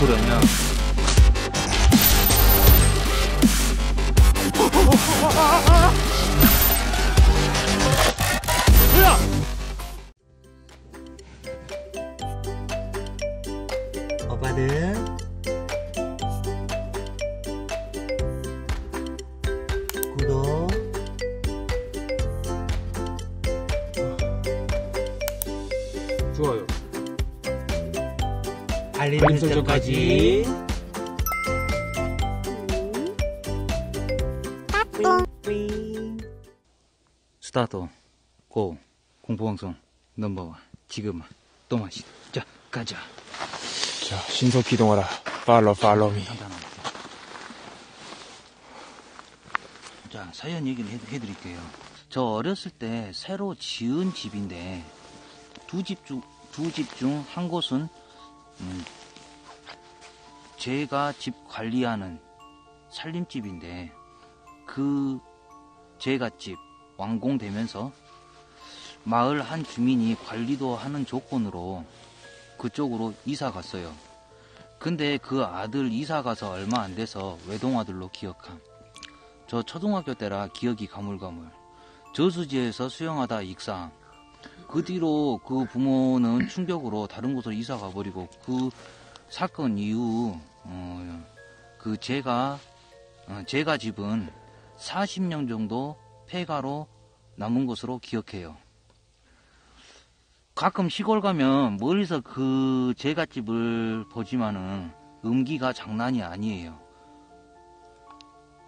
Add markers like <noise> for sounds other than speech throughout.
오 설정까지 스타트. 고. 공포방송 넘버원. 지금 또 마시다. 자, 가자. 자, 신속 기동하라. 팔로 팔로미. 자, 사연 얘기를 해, 해드릴게요. 저 어렸을 때 새로 지은 집인데 두 집 중, 두 집 중 한 곳은 음, 제가 집 관리하는 살림집인데 그 제가 집 완공되면서 마을 한 주민이 관리도 하는 조건으로 그쪽으로 이사 갔어요. 근데 그 아들 이사 가서 얼마 안 돼서 외동아들로 기억함. 저 초등학교 때라 기억이 가물가물. 저수지에서 수영하다 익사함. 그 뒤로 그 부모는 충격으로 다른 곳으로 이사 가버리고 그 사건 이후 어, 그 제가 어, 제가 집은 40년 정도 폐가로 남은 것으로 기억해요. 가끔 시골 가면 멀리서 그 제갓집을 보지만은 음기가 장난이 아니에요.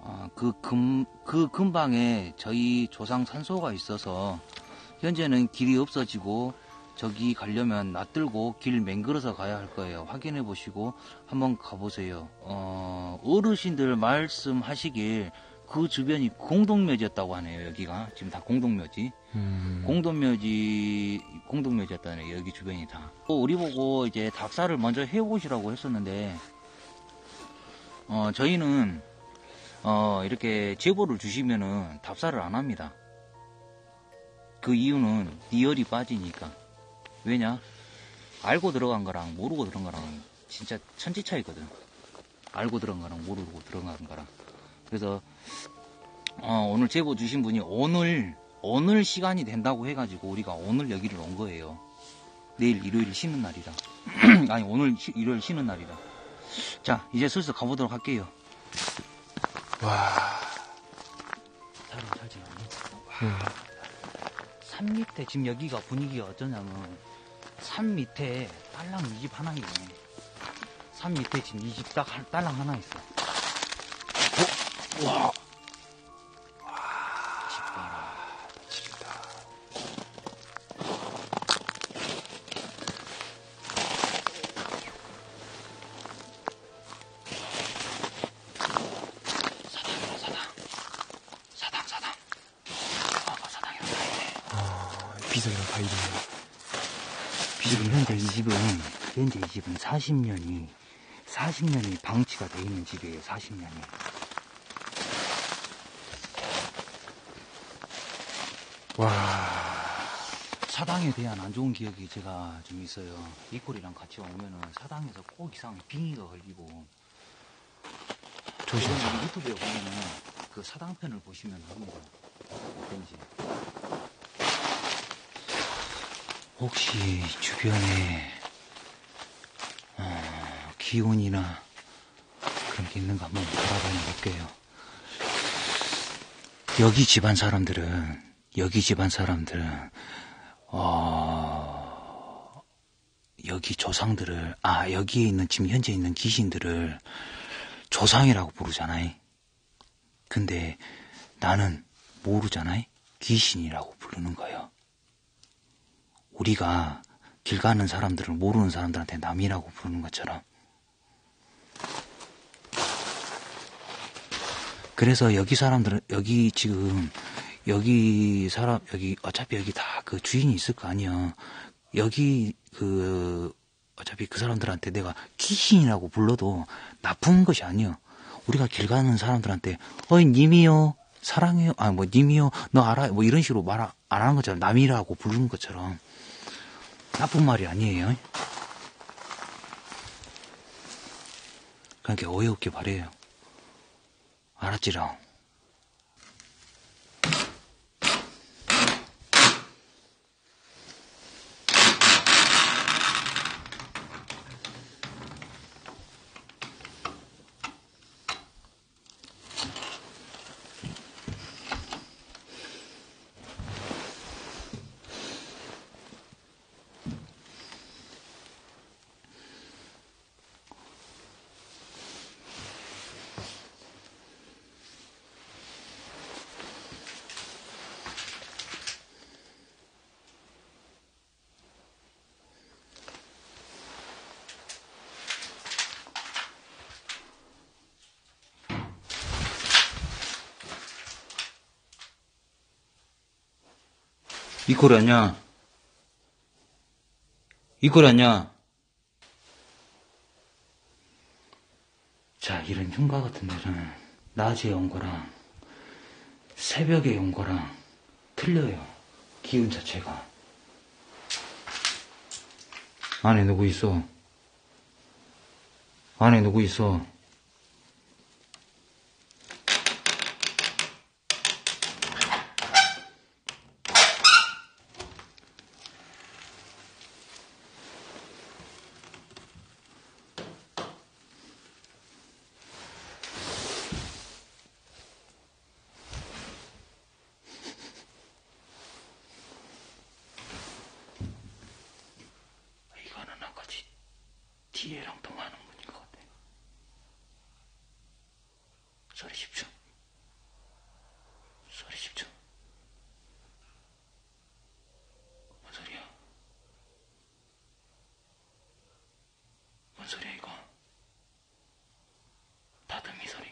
아, 그 금, 그 근방에 저희 조상 산소가 있어서 현재는 길이 없어지고 저기 가려면 낯들고 길 맹글어서 가야 할 거예요. 확인해 보시고 한번 가보세요. 어, 어르신들 말씀하시길 그 주변이 공동묘지였다고 하네요. 여기가 지금 다 공동묘지. 음, 공동묘지 공동묘지였다네 여기 주변이 다. 또 우리 보고 이제 닭살을 먼저 해오시라고 했었는데 어 저희는 어 이렇게 제보를 주시면은 답사를 안 합니다. 그 이유는 리얼이 빠지니까 왜냐 알고 들어간 거랑 모르고 들어간 거랑 진짜 천지 차이거든. 알고 들어간 거랑 모르고 들어간 거랑 그래서 어, 오늘 제보 주신 분이 오늘 오늘 시간이 된다고 해가지고 우리가 오늘 여기를 온 거예요. 내일 일요일 쉬는 날이라. <clears throat> 아니 오늘 쉬- 일요일 쉬는 날이라. 자 이제 슬슬 가보도록 할게요. 와, 사람 살지 않니? 음, 산 밑에 지금 여기가 분위기가 어쩌냐면 산 밑에 딸랑 이 집 하나 있네. 산 밑에 지금 이 집 딱 딸랑 하나 있어. 어? 와. 40년이 40년이 방치가 돼 있는 집이에요. 40년이. 와, 사당에 대한 안 좋은 기억이 제가 좀 있어요. 이꼴이랑 같이 오면은 사당에서 꼭 이상 빙의가 걸리고 조심. 이런 유튜브에 보면은 그 사당편을 보시면 합니다. 어떤지. 혹시 주변에 어, 기운이나 그런 게 있는가 한번 돌아다녀 볼게요. 여기 집안 사람들은 여기 집안 사람들은 어, 여기 조상들을 아 여기에 있는 지금 현재 있는 귀신들을 조상이라고 부르잖아요. 근데 나는 모르잖아요. 귀신이라고 부르는 거예요. 우리가 길 가는 사람들을 모르는 사람들한테 남이라고 부르는 것처럼. 그래서 여기 사람들은 여기 지금 여기 사람 여기 어차피 여기 다 그 주인이 있을 거 아니야. 여기 그 어차피 그 사람들한테 내가 귀신이라고 불러도 나쁜 것이 아니야. 우리가 길 가는 사람들한테 어이 님이요 사랑해요 아 뭐 님이요 너 알아 뭐 이런 식으로 말 안 하는 것처럼 남이라고 부르는 것처럼 나쁜 말이 아니에요. 그러니까 오해 없게 바래요. 알았지롱? 이 꼴이 아니야. 이 꼴이 아니야. 자, 이런 흉가 같은 데는 낮에 온 거랑 새벽에 온 거랑 틀려요. 기운 자체가. 안에 누구 있어? 안에 누구 있어? 이거는 아까 지 뒤에랑 통하는 분인 것 같아. 소리 집중. 소리 집중. 뭔 소리야? 뭔 소리야 이거? 다듬이 소리.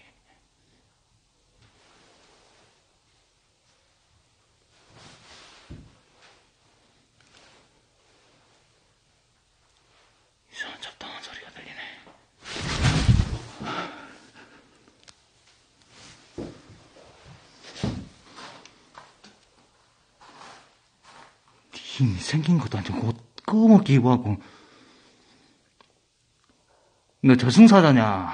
이상한 잡다한 소리가 들리네. 힘이 생긴 것도 아니고 끄먹기 입어하고 너 저승사자냐?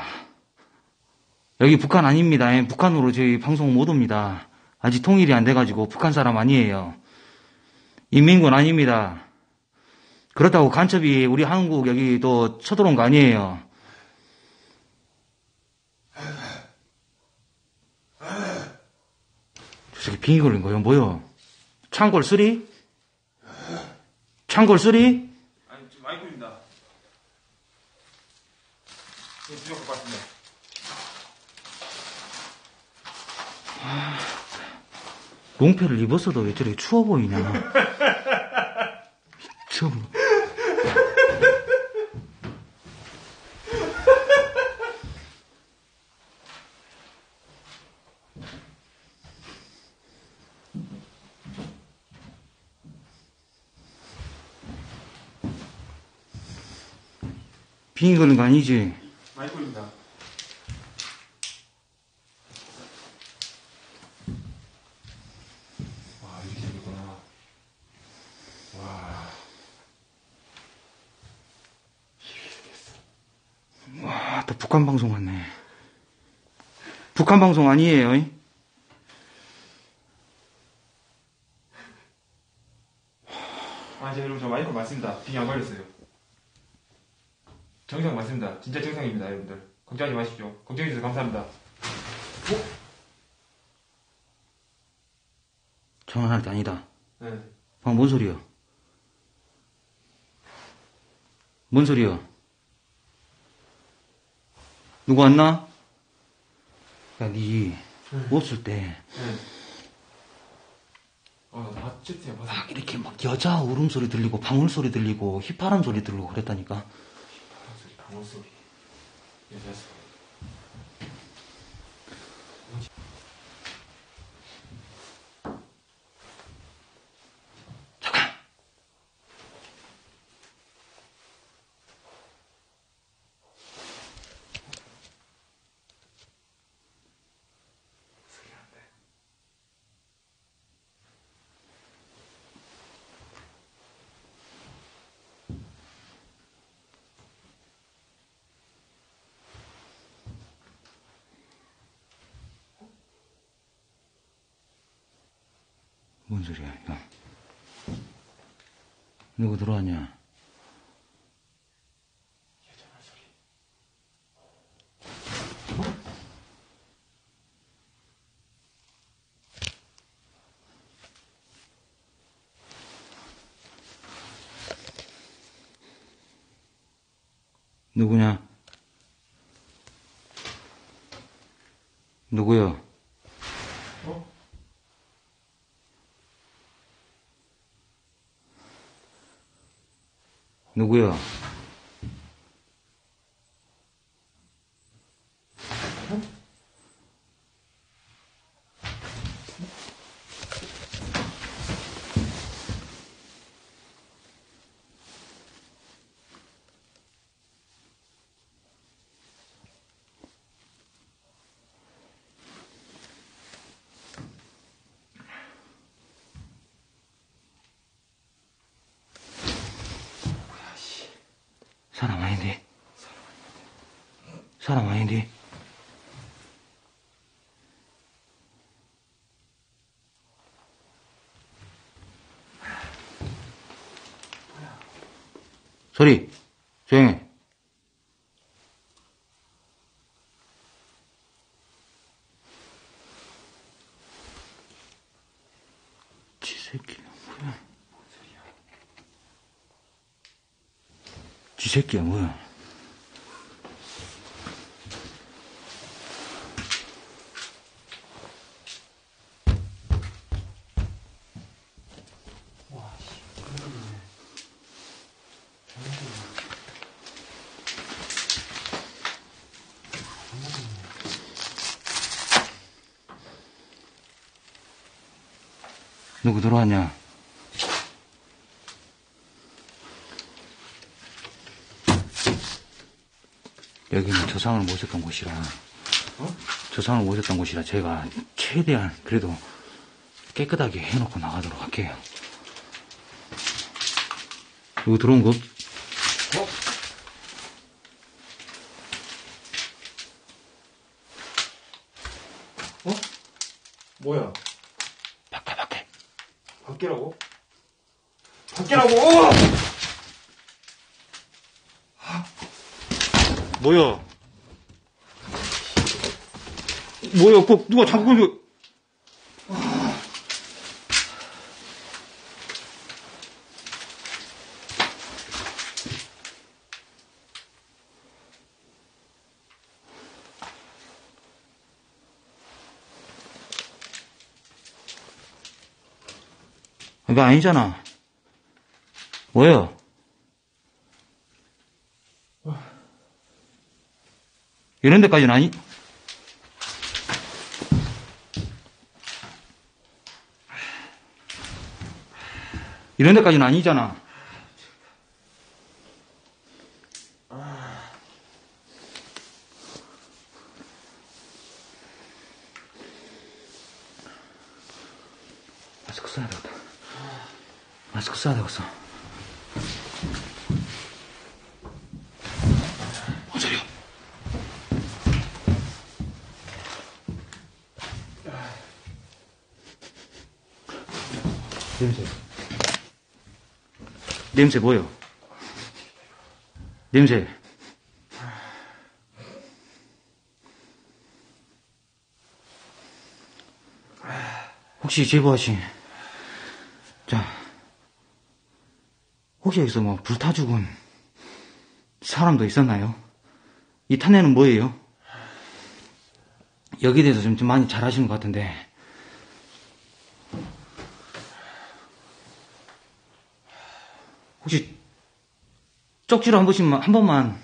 여기 북한 아닙니다. 예, 북한으로 저희 방송 못 옵니다. 아직 통일이 안 돼가지고 북한 사람 아니에요. 인민군 아닙니다. 그렇다고 간첩이 우리 한국 여기 또 쳐들어온 거 아니에요. 저 새끼 빙의 걸린 거요 뭐요? 창골 쓰리? 창골 쓰리? 아니, 지금 마이크입니다. 예, 부족할 것 같습니다. 롱패를 입었어도 왜 저렇게 추워 보이냐? <laughs> 미쳐버 빙의 거는 거 아니지? 마이크입니다. 와, 이렇게 생겼구나. 와. 와, 또 북한 방송 같네. 북한 방송 아니에요. 이? 아, 이제 여러분, 저 마이크 맞습니다. 빙이 안 걸렸어요. 정상 맞습니다. 진짜 정상입니다, 여러분들. 걱정하지 마십시오. 걱정해주셔서 감사합니다. 전화할 때 아니다. 네. 방금 뭔 소리야? 뭔 소리야? 누구 왔나? 야, 니, 옷을 때, 네. 어, 나 봤지, 봤어. 막 이렇게 막 여자 울음소리 들리고, 방울소리 들리고, 휘파람 소리 들리고 그랬다니까. 소리, 방울 소리. 여자 소리. 잠 뭔 소리야, 이거. 누구 들어왔냐? 누구냐? 누구요? 누구요? 사람 아닌데. 사람 아닌데. 소리, 조용해. 지 새끼가 뭐야? 지 새끼야 뭐야? 누구 들어왔냐? 여기는 조상을 모셨던 곳이라, 조상을 모셨던 곳이라 제가 최대한 그래도 깨끗하게 해놓고 나가도록 할게요. 누구 들어온 거? 없- 뭐야? 밖에, 밖에. 밖이라고? 밖이라고! 뭐야? 뭐야, 꼭 누가 잠깐 건 이거 아니잖아. 뭐야? 이런 데까지는 아니? 이런 데까지는 아니잖아. 마스크 써야 되겠다. 마스크 써야 되겠어. 뭔 소리야? 냄새. 냄새 뭐요? 냄새. 혹시 제보하신, 자, 혹시 여기서 뭐 불타 죽은 사람도 있었나요? 이 탄내는 뭐예요? 여기에 대해서 좀, 좀 많이 잘 아시는 것 같은데. 혹시 쪽지로 한 번씩만, 한 번만.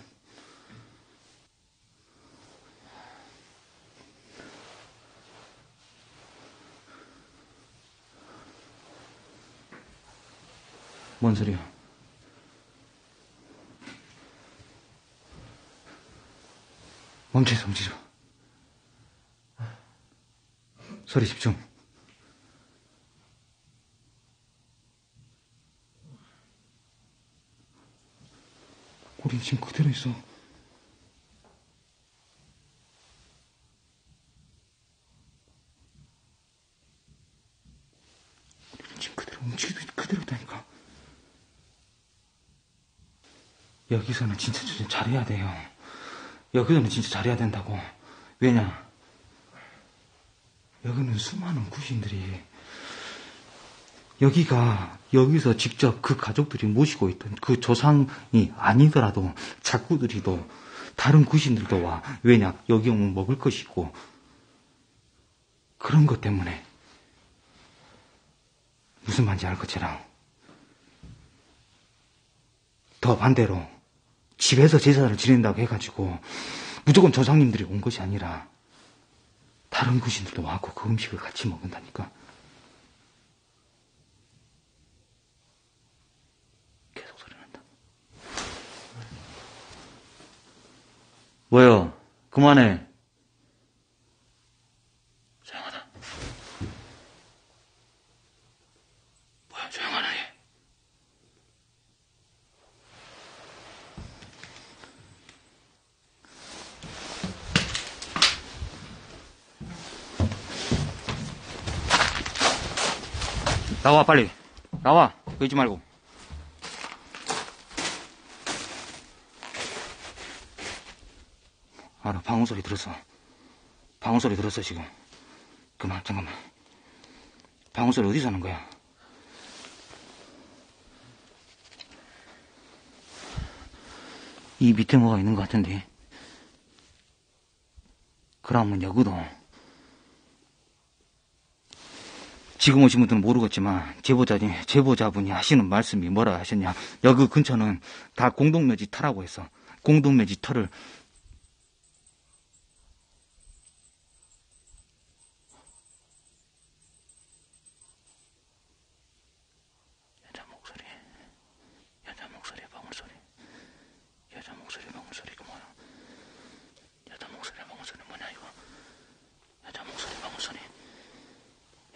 뭔 소리야? 멈춰서 멈춰서. 소리 집중. 우린 지금 그대로 있어. 우리는 지금 그대로 움직이도 그대로 있다니까. 여기서는 진짜 좀 잘해야 돼요. 여기서는 진짜 잘해야 된다고. 왜냐? 여기는 수많은 구신들이 여기가 여기서 직접 그 가족들이 모시고 있던 그 조상이 아니더라도 자꾸들이도 다른 구신들도 와. 왜냐? 여기 오면 먹을 것이 있고 그런 것 때문에 무슨 말인지 알 것처럼 더 반대로 집에서 제사를 지낸다고 해가지고 무조건 조상님들이 온 것이 아니라 다른 구신들도 와고 그 음식을 같이 먹는다니까. 계속 소리 난다. 뭐요? 그만해. 조용하다. 뭐야, 조용하네. 나와, 빨리. 나와. 그러지 말고. 알아, 방울 소리 들었어. 방울 소리 들었어, 지금. 그만, 잠깐만. 방울 소리 어디서 하는 거야? 이 밑에 뭐가 있는 것 같은데. 그러면 여기도. 지금 오신 분들은 모르겠지만, 제보자니, 제보자분이 하시는 말씀이 뭐라 하셨냐. 여기 근처는 다 공동묘지 터라고 했어. 공동묘지 터를 여자 목소리, 여자 목소리, 방울 소리, 여자 목소리, 방울 소리가 뭐야? 여자 목소리, 방울 소리 뭐냐 이거? 여자 목소리, 방울 소리,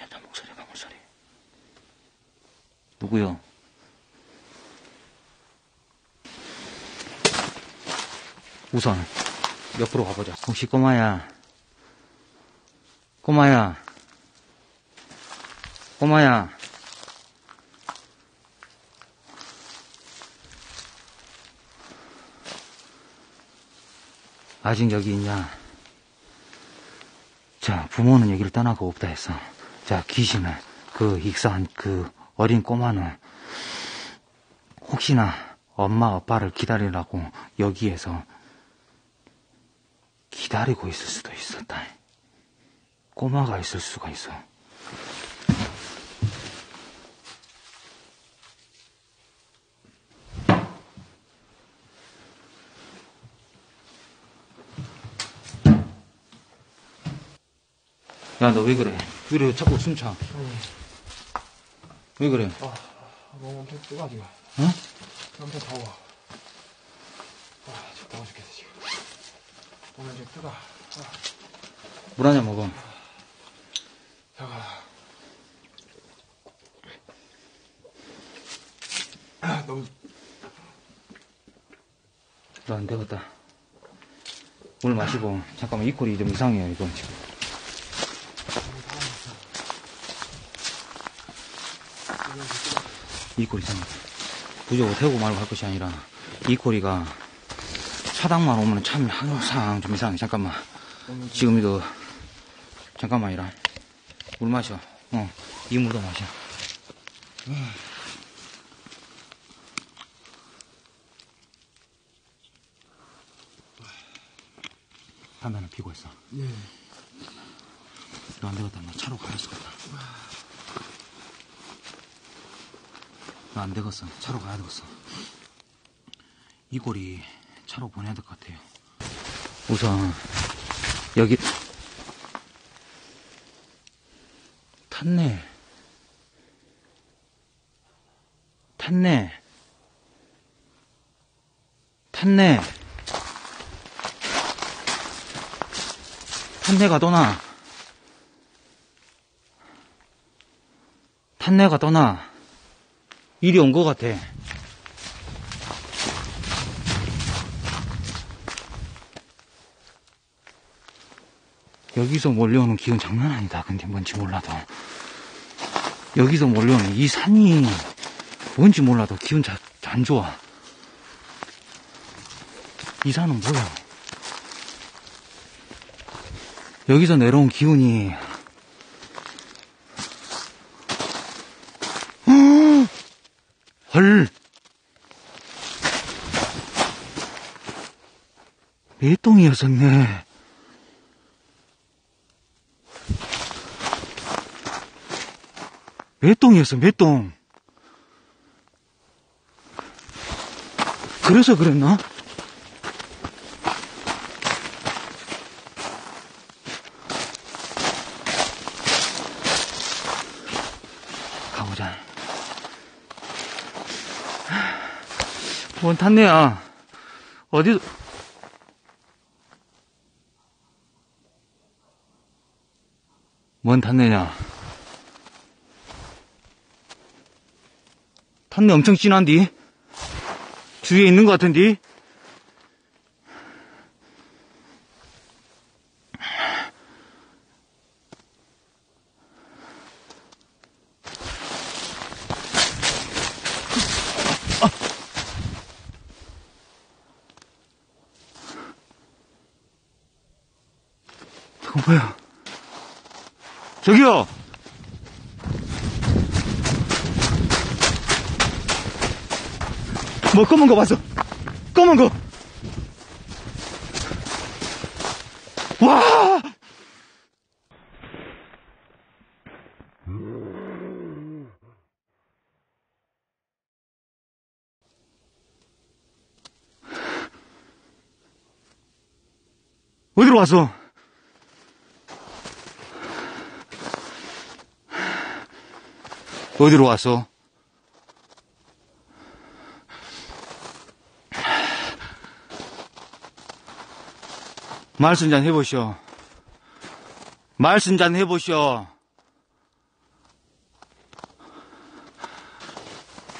여자 목소리, 방울 소리. 누구요? 우선 옆으로 가보자. 혹시 꼬마야? 꼬마야? 꼬마야? 아직 여기 있냐? 자, 부모는 여기를 떠나고 없다 했어. 자, 귀신은, 그 익사한 그 어린 꼬마는 혹시나 엄마, 아빠를 기다리라고 여기에서 기다리고 있을 수도 있었다. 꼬마가 있을 수가 있어. 야, 너 왜 그래? 왜 그래? 자꾸 숨차. 왜 그래? 아, 너무 엄청 뜨가지고. 어? 엄청 더워. 아, 저 더워 죽겠어, 지금. 오늘 좀 뜨가. 아, 물한잔 먹어. 잠깐. 아, 너무, 너안 되겠다. 물 마시고, 잠깐만, 이 콜이 좀 이상해요, 이거 지금. 이콜 이상해. 무조건 태우고 말고 할 것이 아니라, 이 콜이가 차당만 오면 참 항상 좀 이상해. 잠깐만. 지금 이거, 잠깐만이라. 물 마셔. 어, 이 물도 마셔. 담배는 피고 있어. 예. 너안 되겠다. 너 차로 가야 되겠다. 너 안 되겠어. 차로 가야 되겠어. 이 꼴이 차로 보내야 될 것 같아요. 우선, 여기, 탔네. 탔네. 탔네. 탄내가 떠나. 탄내가 떠나. 이리 온것 같아. 여기서 몰려오는 기운 장난 아니다. 근데 뭔지 몰라도. 여기서 몰려오는 이 산이 뭔지 몰라도 기운 자, 안 좋아. 이 산은 뭐야? 여기서 내려온 기운이 매똥이었었네 매똥이었어 매똥 그래서 그랬나? 가보자. 뭔 탔네야. 어디, 뭔 탔네냐. 탔네 엄청 진한디? 주위에 있는 것 같은디? 저거 뭐야? 저기요! 뭐 검은 거 봤어? 검은 거! 와! 왔어? 어디로 왔어? 말씀 좀 해보시오. 말씀 좀 해보시오.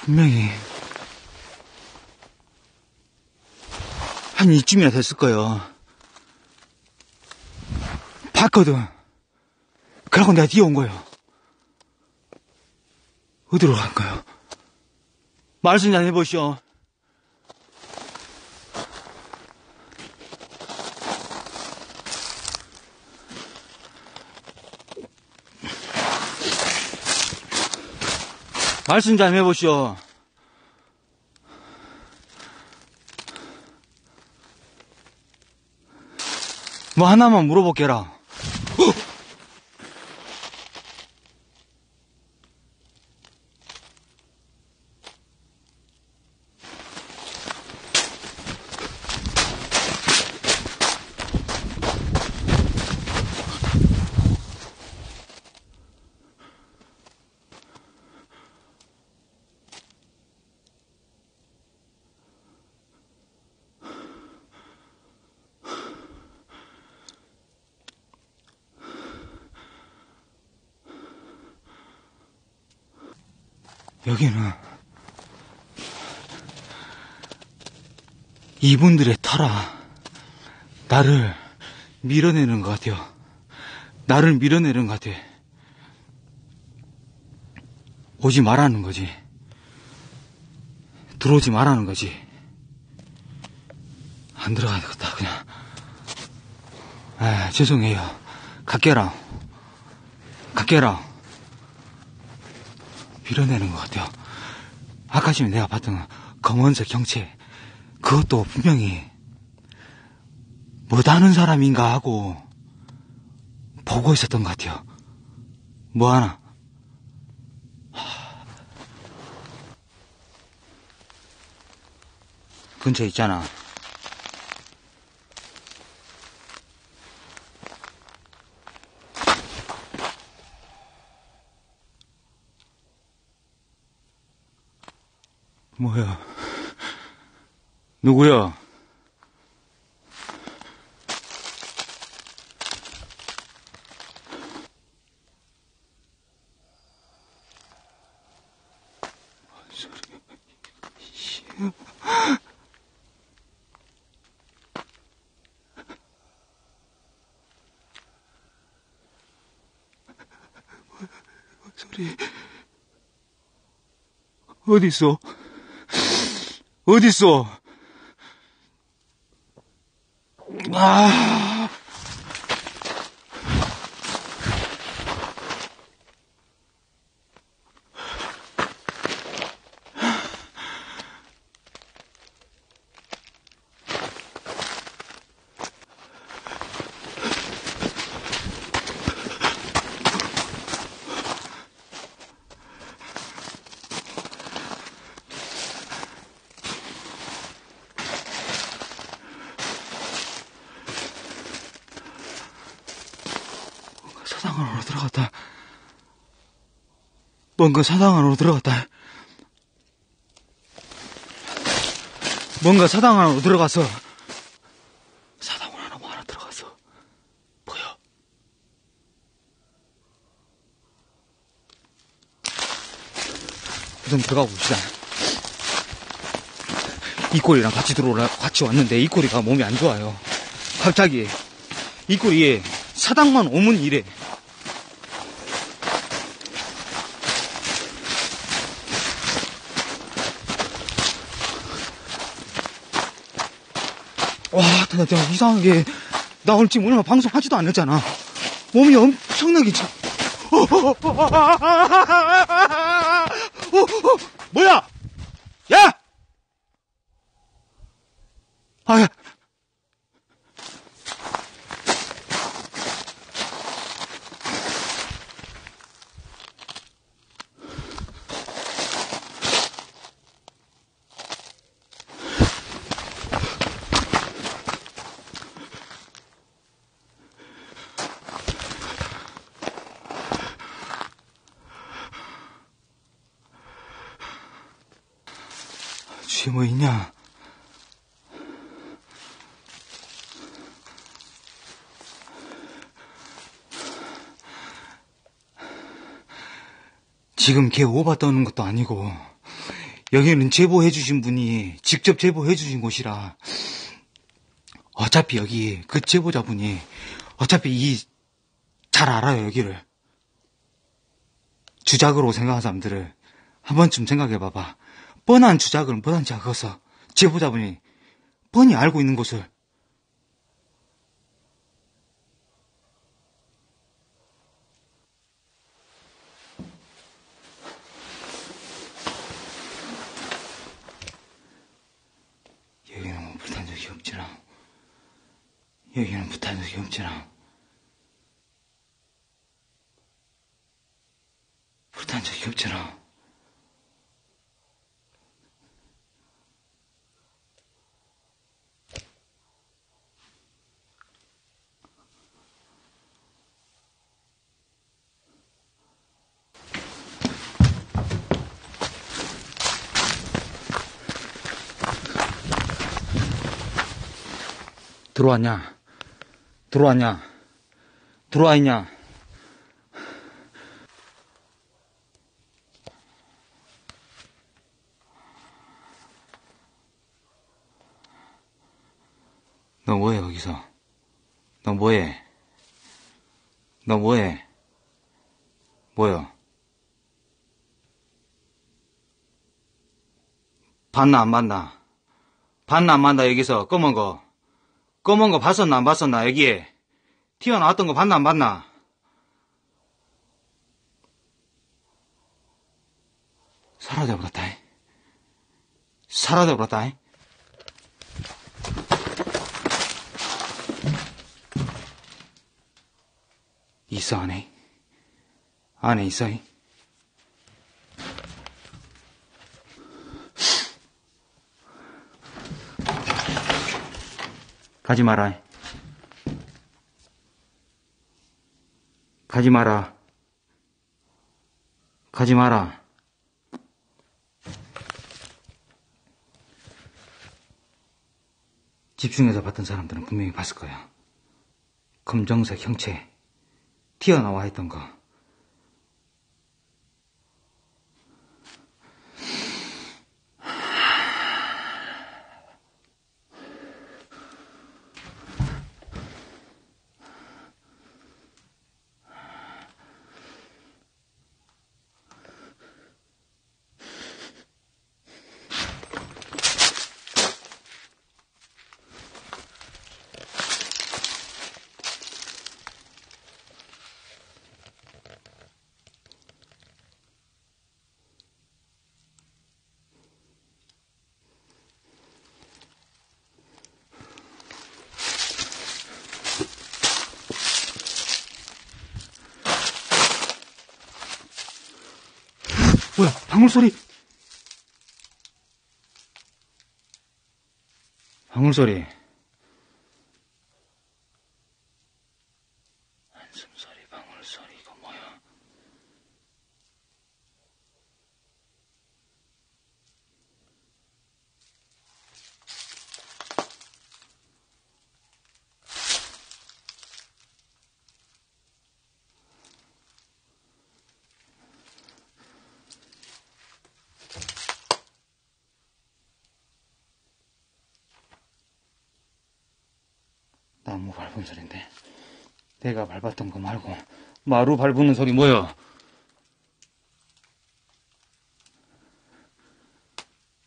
분명히 한 이쯤이나 됐을 거요. 봤거든. 그러고 내가 뛰어온 거요. 어디로 간 거요? 말씀 좀 해보시오. 말씀 좀 해보시오. 뭐 하나만 물어볼게라. 여기는 이분들의 터라 나를 밀어내는 것 같아요. 나를 밀어내는 것 같아. 오지 말라는 거지. 들어오지 말라는 거지. 안 들어가야 되겠다, 그냥. 아, 죄송해요. 갈게라. 갈게라. 밀어내는 것 같아요. 아까 전에 내가 봤던 검은색 경체, 그것도 분명히 못하는 사람인가 하고 보고 있었던 것 같아요. 뭐 하나? 하... 근처에 있잖아. 뭐야? 누구야? 소리 어디 있어? 어딨어? 아. 들어갔다. 뭔가 사당 안으로 들어갔다. 뭔가 사당 안으로 들어가서 사당을 하나 뭐 하나 들어갔어. 보여? 우선 들어가 봅시다. 이 꼴이랑 같이 들어오라 같이 왔는데 이 꼴이가 몸이 안 좋아요. 갑자기 이 꼴이 사당만 오면 이래. 와, 나, 나 이상하게 나 오늘 지금 오늘 방송하지도 않았잖아. 몸이 엄청나게 차. 어, 어, 어, 어, 어, 뭐야? 야! 아, 야. 뭐 있냐? 지금 걔 오바 떠는 것도 아니고 여기는 제보해 주신 분이 직접 제보해 주신 곳이라 어차피 여기 그 제보자분이 어차피 이 잘 알아요 여기를 주작으로 생각하는 사람들을 한 번쯤 생각해 봐봐 뻔한 주작을 뻔한 작어서 제보자분이 뻔히 알고 있는 곳을 여기는 뭐 불탄 적이 없지나? 여기는 불탄 적이 없지나 불탄 적이 없지나 들어왔냐? 들어왔냐? 들어와 있냐? 너 뭐해 거기서? 너 뭐해? 너 뭐해? 뭐여? 봤나 안 봤나? 봤나 안 봤나 여기서 검은 거? 검은 거 봤었나 안 봤었나 여기에? 튀어나왔던 거 봤나 안 봤나? 사라져 버렸다 사라져 버렸다 안에. 안에 있어 가지 마라. 가지 마라. 가지 마라. 집중해서 봤던 사람들은 분명히 봤을 거야. 검정색 형체, 튀어나와 있던 거. 뭐야, 방울 소리. 방울 소리. 한숨 소리, 방울 소리, 이거 뭐야? 나무 밟은 소린데. 내가 밟았던 거 말고, 마루 밟는 소리 뭐야?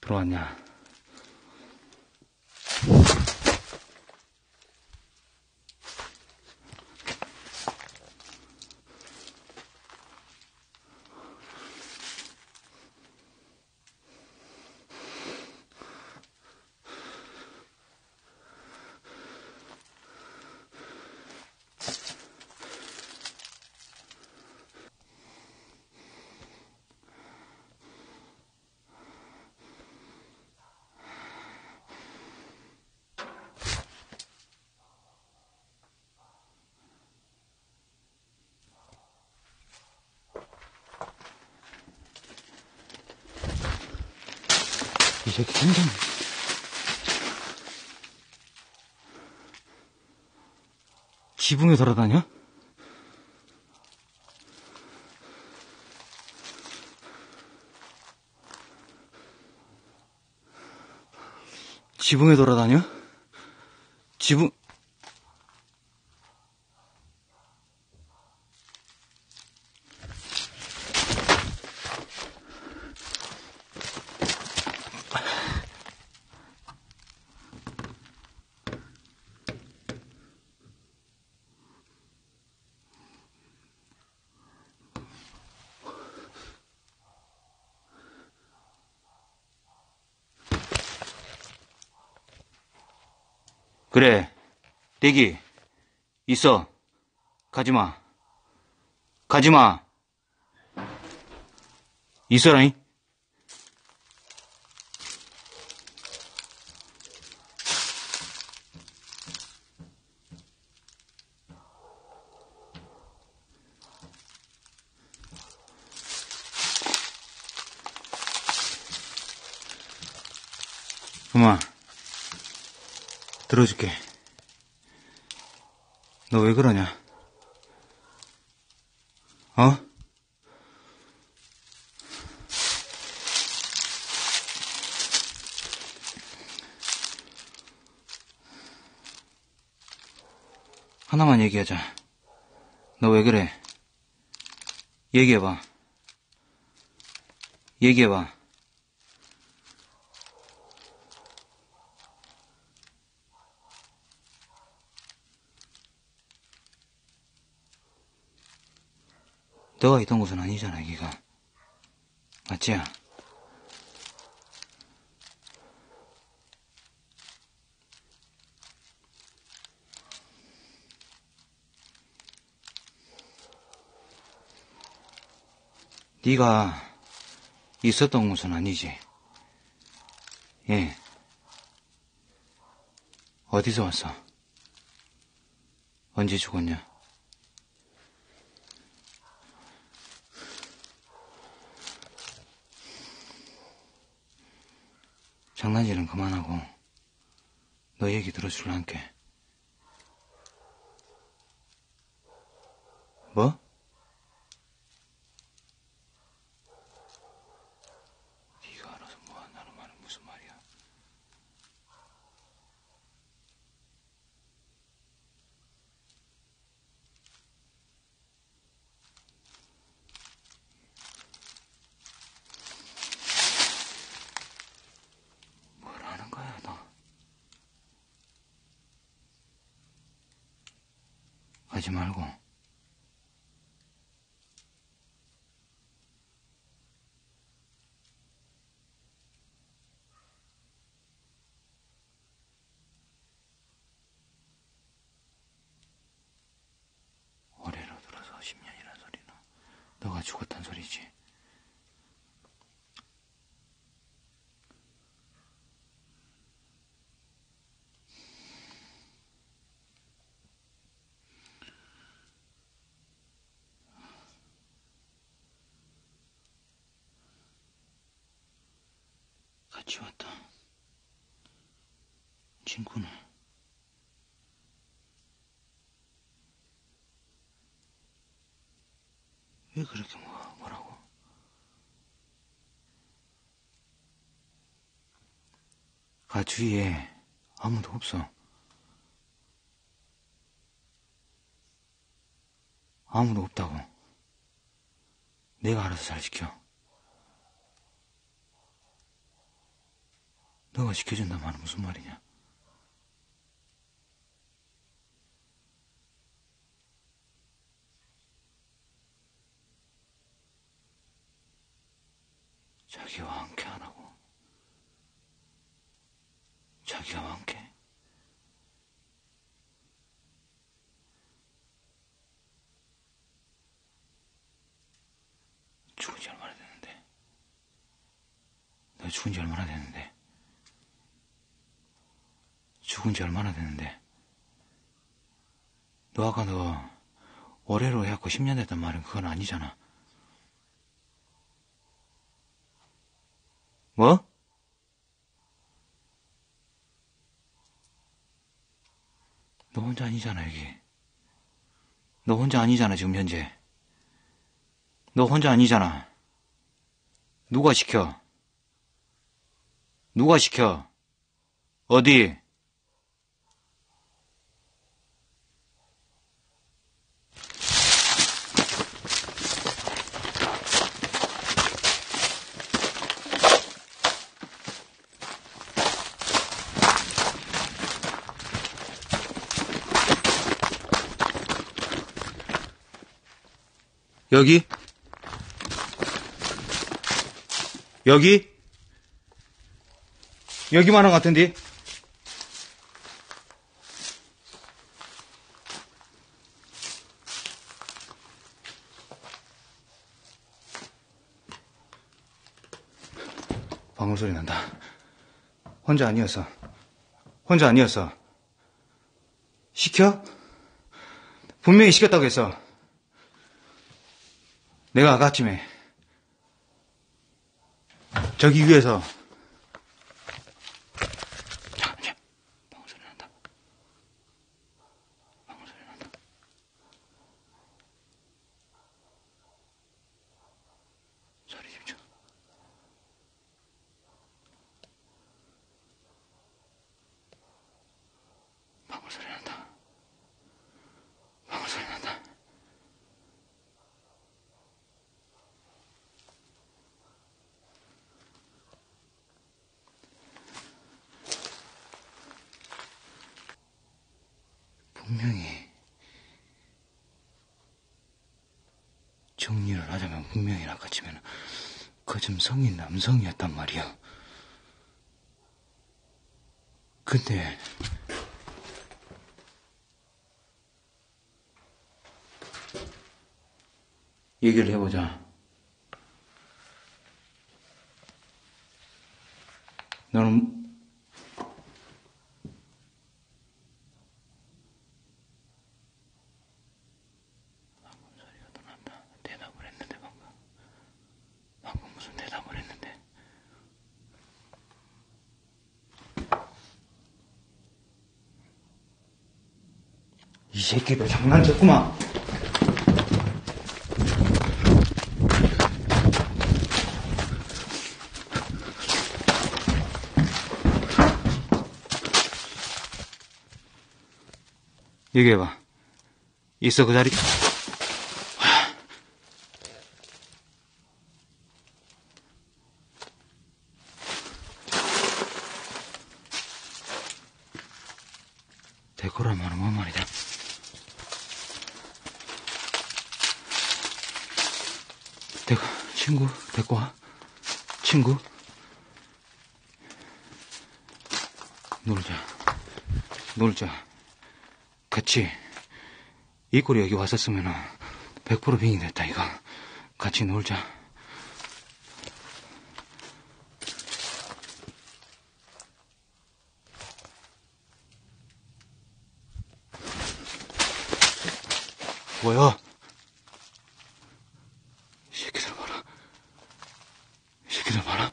들어왔냐? 이 새끼 굉장 지붕에 돌아다녀? 지붕에 돌아다녀? 지붕, 그래. 대기. 있어. 가지마. 가지마. 있어라잉. 그만. 들어줄게. 너 왜 그러냐? 어? 하나만 얘기하자. 너 왜 그래? 얘기해봐. 얘기해봐. 너가 있던 곳은 아니잖아, 여기가. 맞지? 네가 있었던 곳은 아니지. 예. 어디서 왔어? 언제 죽었냐? 장난질은 그만하고 너 얘기 들어줄란게. 뭐? 너가 죽었단 소리지. 같이 왔다. 왜 그렇게 뭐, 뭐라고? 가 주위에 아무도 없어. 아무도 없다고. 내가 알아서 잘 지켜. 너가 말은 무슨 말이냐? 자기와 함께 하라고. 자기와 함께. 죽은 지 얼마나 됐는데? 너 죽은 지 얼마나 됐는데? 죽은 지 얼마나 됐는데? 너 아까 너 올해로 해갖고 10년 됐단 말은 그건 아니잖아. 뭐? 너 혼자 아니잖아, 여기. 너 혼자 아니잖아, 지금 현재. 너 혼자 아니잖아. 누가 시켜? 누가 시켜? 어디? 여기? 여기? 여기만 한 것 같은데? 방울 소리 난다. 혼자 아니었어. 혼자 아니었어. 시켜? 분명히 시켰다고 했어. 내가 아까쯤에 저기 위에서 잠깐만요. 방울 소리 난다. 방울 소리 난다. 소리 집중. 방울 소리 난다. 방울 소리 난다. 분명히 정리를 하자면 분명히 아까쯤에는 그 좀 성인 남성이었단 말이야. 근데 얘기를 해보자. 너는 소리가 또 난다. 대답을 했는데 방금. 방금 무슨 대답을 했는데. 이 새끼들 장난쳤구만. 얘기해봐. 있어 그 자리? 이 꼴이 여기 왔었으면 100% 빙이 됐다 이거 같이 놀자 뭐야? 이 새끼들 봐라. 이 새끼들 봐라.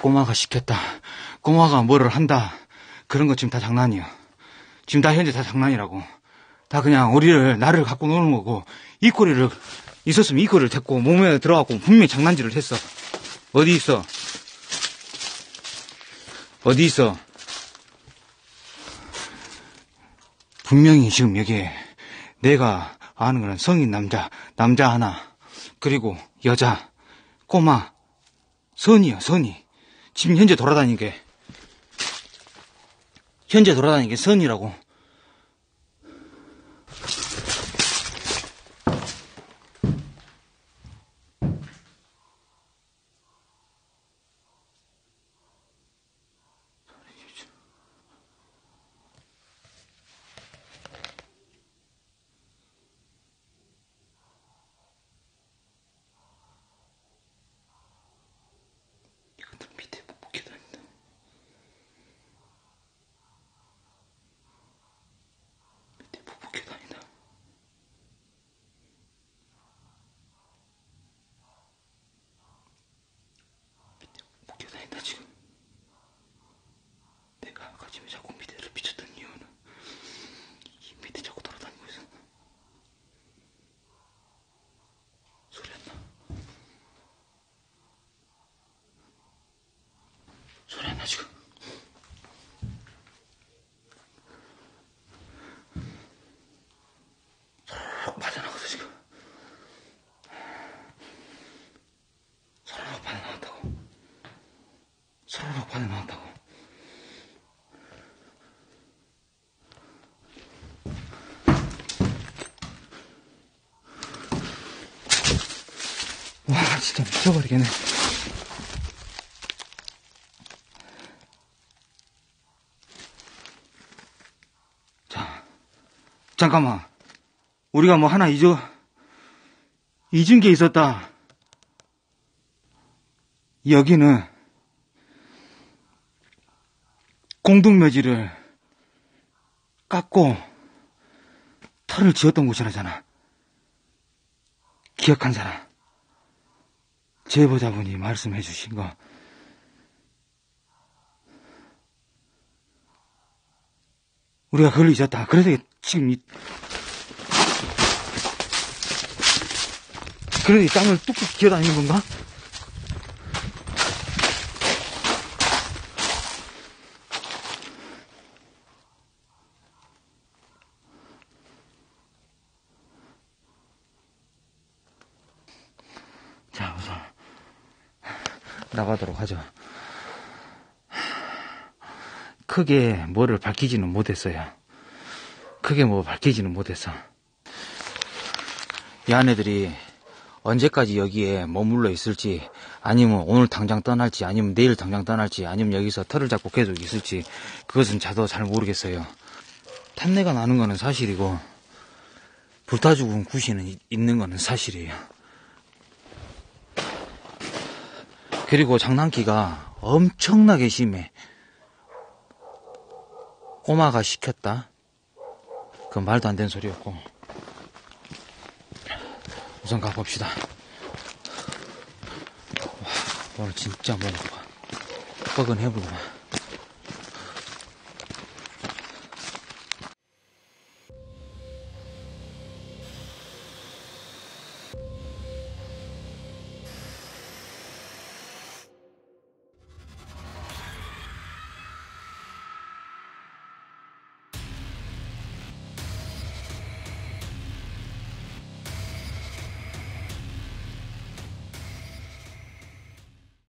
꼬마가 시켰다. 꼬마가 뭐를 한다. 그런 거 지금 다 장난이야. 지금 다 현재 다 장난이라고. 다 그냥 우리를 나를 갖고 노는 거고 이 꼬리를 있었으면 이 꼬리를 댔고 몸에 들어가고 분명히 장난질을 했어. 어디 있어? 어디 있어? 분명히 지금 여기에 내가 아는 거는 성인 남자, 남자 하나, 그리고 여자, 꼬마, 선이요, 선이. 지금 현재 돌아다니는 게, 현재 돌아다니는 게 선이라고. 이것들 밑에 묵게 다닌다. 밑에 묵게 다닌다. 밑에 묵게 다닌다 지금. 내가 아까 집에 자꾸 밑에를 비쳤던 이유는 이 밑에 자꾸 돌아다니고 있어. 소리 안 나. 소리 안 나, 지금. 소르륵 빠져나갔어, 지금. 소르륵 빠져나갔다고. 소르륵 빠져나갔다고. 와, 진짜 미쳐버리겠네. 자, 잠깐만. 우리가 뭐 하나 잊어, 잊은 게 있었다. 여기는 공동묘지를 깎고 털을 지었던 곳이라잖아. 기억한 사람. 제보자분이 말씀해 주신 거. 우리가 그걸 잊었다. 그래서 지금 이, 이 땅을 뚝뚝 기어다니는 건가? 자, 우선 나가도록 하죠. 크게 뭐를 밝히지는 못했어요. 크게 뭐 밝히지는 못했어. 이 아내들이 언제까지 여기에 머물러 있을지, 아니면 오늘 당장 떠날지, 아니면 내일 당장 떠날지, 아니면 여기서 털을 잡고 계속 있을지, 그것은 저도 잘 모르겠어요. 탄내가 나는 거는 사실이고, 불타 죽은 구시는 이- 있는 거는 사실이에요. 그리고 장난기가 엄청나게 심해. 꼬마가 시켰다. 그건 말도 안 되는 소리였고. 우선 가봅시다. 와, 오늘 진짜 목 아파. 뻐근해 보구만.